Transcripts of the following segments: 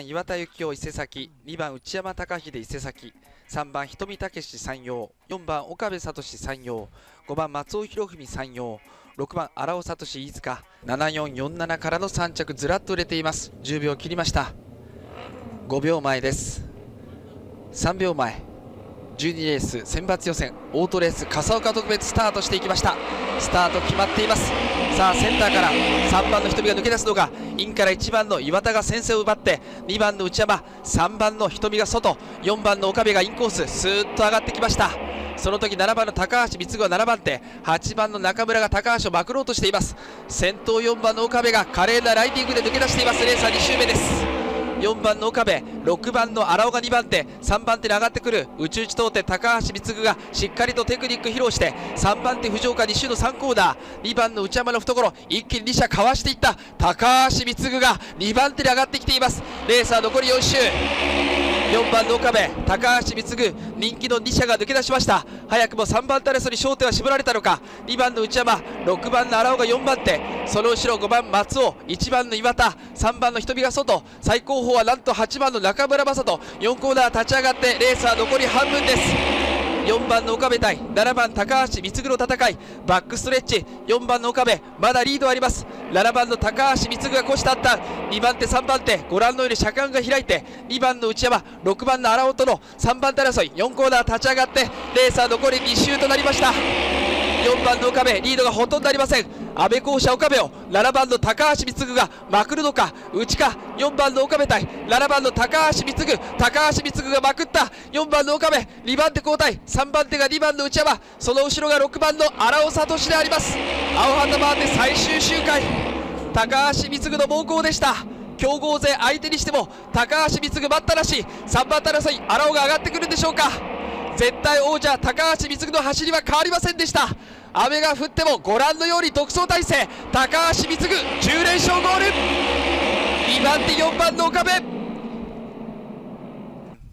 岩田幸雄伊勢崎。2番内山隆秀伊勢崎。3番瞳武史山陽4番岡部聡山陽5番松尾博文山陽6番荒尾聡飯塚。7447からの3着ずらっと売れています。10秒切りました。5秒前です。3秒前。12レース選抜予選オートレース笠岡特別スタートしていきました。スタート決まっています。さあセンターから3番の瞳が抜け出すのがインから1番の岩田が先制を奪って2番の内山3番の瞳が外4番の岡部がインコーススーッと上がってきました。その時7番の高橋光が7番手8番の中村が高橋をまくろうとしています。先頭4番の岡部が華麗なライディングで抜け出しています。レーサー2周目です。4番の岡部6番の荒尾が2番手3番手に上がってくる宇宙地当て高橋貢がしっかりとテクニック披露して3番手藤岡2周の3コーナー2番の内山の懐一気に2車かわしていった高橋貢が2番手に上がってきています。レーサー残り4周。4番の岡部高橋貢人気の2社が抜け出しました。早くも3番タレソに焦点は絞られたのか。2番の内山6番の荒尾が4番手。その後ろ5番松尾1番の岩田。3番の瞳が外。最高峰はなんと8番の中村雅人。4コーナー立ち上がってレースは残り半分です。4番の岡部対7番高橋光の戦いバックストレッチ。4番の岡部まだリードあります。7番の高橋光が虎視眈々2番手3番手ご覧のように車間が開いて2番の内山6番の荒尾との3番手争い。4コーナー立ち上がってレーサー残り2周となりました。4番の岡部リードがほとんどありません。安倍校舎岡部を。7番の高橋光がまくるのか。内か。4番の岡部対。7番の高橋光高橋光がまくった。4番の岡部2番手交代。3番手が2番の内山。その後ろが6番の荒尾聡であります。青旗回って最終周回。高橋光の猛攻でした。強豪勢相手にしても高橋光待ったらしい。3番手争い荒尾が上がってくるんでしょうか。絶対王者高橋光の走りは変わりませんでした。雨が降ってもご覧のように独走体制高橋光10連勝ゴール。2番手4番の岡部。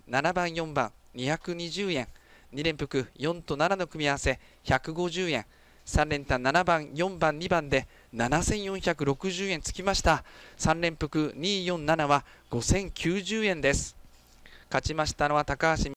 7番4番220円。2連複4と7の組み合わせ。150円。3連単7番4番2番で7460円つきました。3連複247は5090円です。勝ちましたのは高橋